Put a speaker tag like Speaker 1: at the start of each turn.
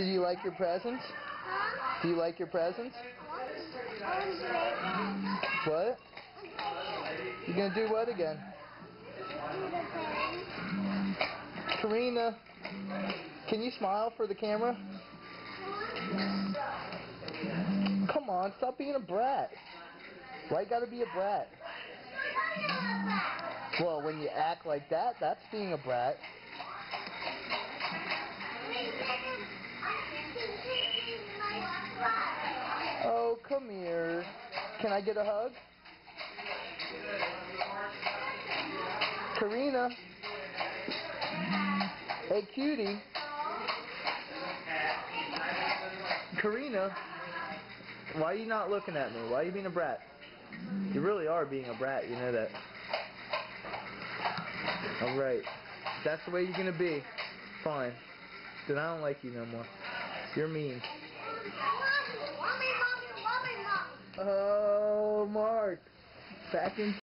Speaker 1: Do you like your presents?
Speaker 2: Huh?
Speaker 1: Do you like your presents? What? You gonna do what again? Karina, can you smile for the camera? Come on, stop being a brat. Why you gotta be a brat? Well, when you act like that, that's being a brat. Come here. Can I get a hug? Karina. Hey, cutie. Karina. Why are you not looking at me? Why are you being a brat? You really are being a brat, you know that. Alright. That's the way you're gonna be. Fine. Then I don't like you no more. You're mean. Oh, Mark. Back in